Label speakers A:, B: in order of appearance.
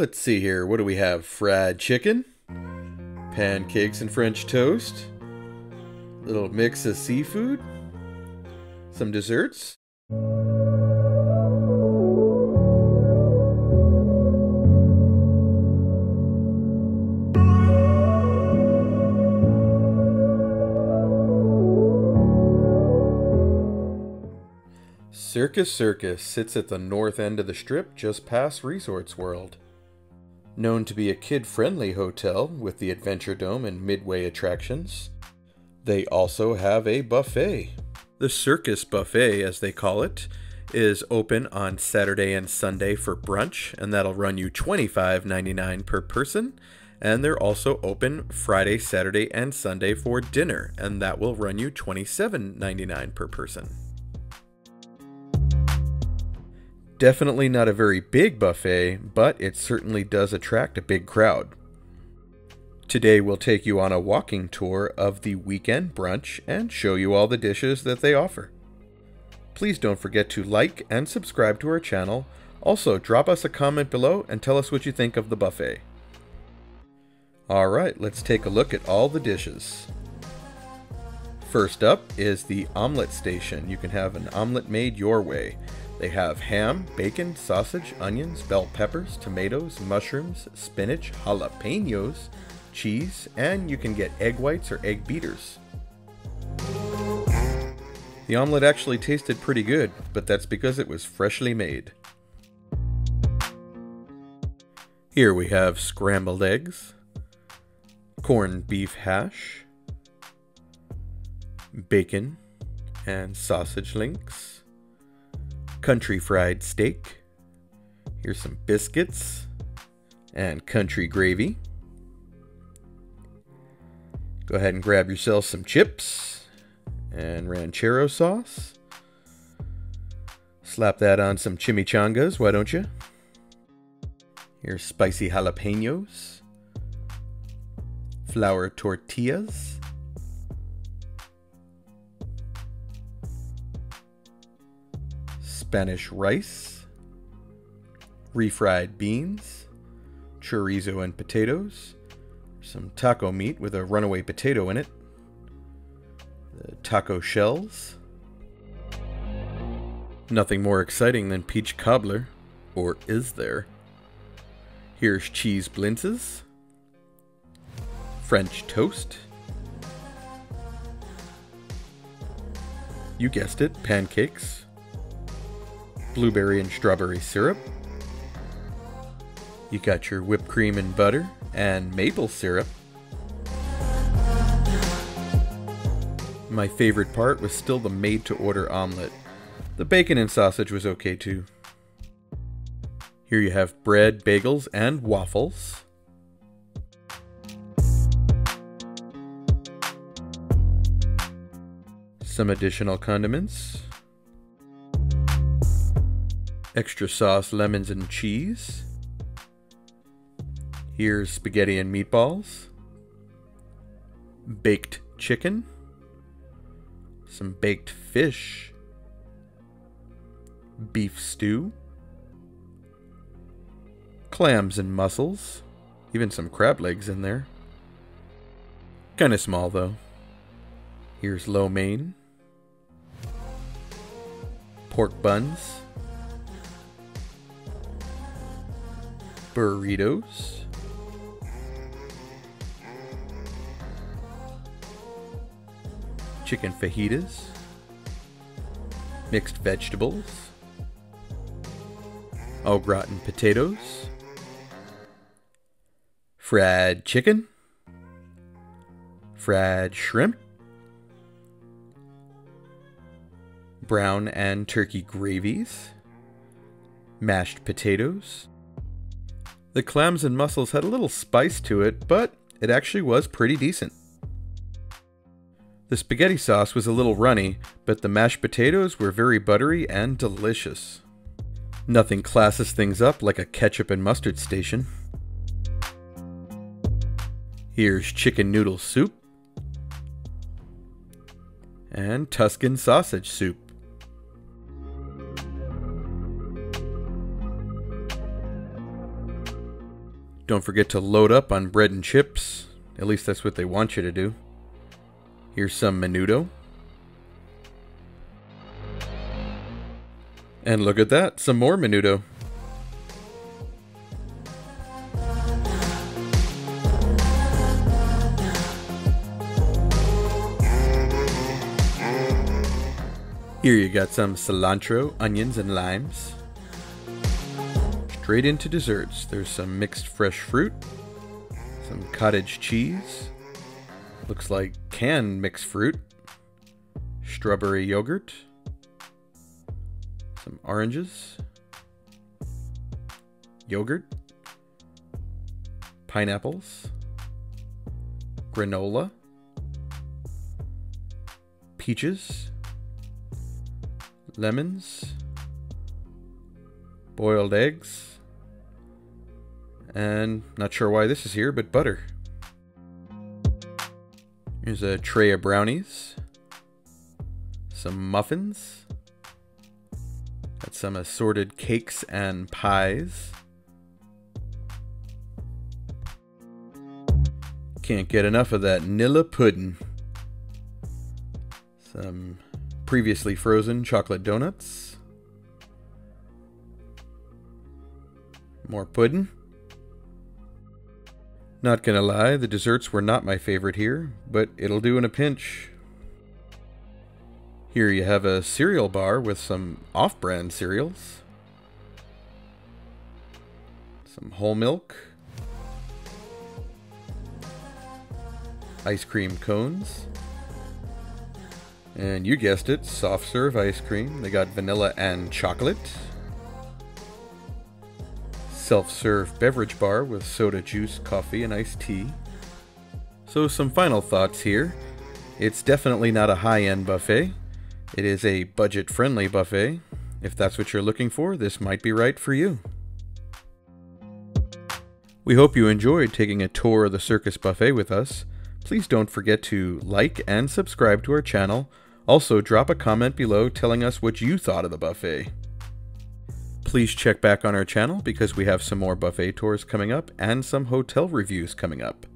A: Let's see here. What do we have? Fried chicken, pancakes and French toast, little mix of seafood, some desserts. Circus Circus sits at the north end of the strip just past Resorts World. Known to be a kid friendly hotel with the Adventure Dome and Midway attractions, they also have a buffet. The Circus Buffet, as they call it, is open on Saturday and Sunday for brunch, and that'll run you $25.99 per person. And they're also open Friday, Saturday, and Sunday for dinner, and that will run you $27.99 per person. Definitely not a very big buffet, but it certainly does attract a big crowd. Today we'll take you on a walking tour of the weekend brunch and show you all the dishes that they offer. Please don't forget to like and subscribe to our channel. Also, drop us a comment below and tell us what you think of the buffet. Alright, let's take a look at all the dishes. First up is the omelet station. You can have an omelet made your way. They have ham, bacon, sausage, onions, bell peppers, tomatoes, mushrooms, spinach, jalapenos, cheese, and you can get egg whites or egg beaters. The omelet actually tasted pretty good, but that's because it was freshly made. Here we have scrambled eggs, corned beef hash, bacon, and sausage links country fried steak. Here's some biscuits and country gravy. Go ahead and grab yourself some chips and ranchero sauce. Slap that on some chimichangas, why don't you? Here's spicy jalapenos, flour tortillas, Spanish rice, refried beans, chorizo and potatoes, some taco meat with a runaway potato in it, the taco shells. Nothing more exciting than peach cobbler, or is there? Here's cheese blintzes, French toast, you guessed it, pancakes, blueberry and strawberry syrup. You got your whipped cream and butter and maple syrup. My favorite part was still the made to order omelet. The bacon and sausage was okay too. Here you have bread, bagels, and waffles. Some additional condiments extra sauce, lemons, and cheese. Here's spaghetti and meatballs, baked chicken, some baked fish, beef stew, clams and mussels, even some crab legs in there. Kinda small though. Here's lo mein, pork buns, burritos. Chicken fajitas. Mixed vegetables. Au gratin potatoes. Fried chicken. Fried shrimp. Brown and turkey gravies. Mashed potatoes the clams and mussels had a little spice to it, but it actually was pretty decent. The spaghetti sauce was a little runny, but the mashed potatoes were very buttery and delicious. Nothing classes things up like a ketchup and mustard station. Here's chicken noodle soup and Tuscan sausage soup. Don't forget to load up on bread and chips. At least that's what they want you to do. Here's some menudo. And look at that, some more menudo. Here you got some cilantro, onions, and limes. Straight into desserts, there's some mixed fresh fruit, some cottage cheese, looks like canned mixed fruit, strawberry yogurt, some oranges, yogurt, pineapples, granola, peaches, lemons, boiled eggs, and not sure why this is here, but butter. Here's a tray of brownies, some muffins, got some assorted cakes and pies. Can't get enough of that Nilla pudding. Some previously frozen chocolate donuts. More pudding. Not gonna lie, the desserts were not my favorite here, but it'll do in a pinch. Here you have a cereal bar with some off-brand cereals. Some whole milk. Ice cream cones. And you guessed it, soft serve ice cream. They got vanilla and chocolate. Self-serve beverage bar with soda juice, coffee, and iced tea. So some final thoughts here. It's definitely not a high-end buffet. It is a budget-friendly buffet. If that's what you're looking for, this might be right for you. We hope you enjoyed taking a tour of the Circus Buffet with us. Please don't forget to like and subscribe to our channel also, drop a comment below telling us what you thought of the buffet. Please check back on our channel because we have some more buffet tours coming up and some hotel reviews coming up.